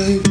take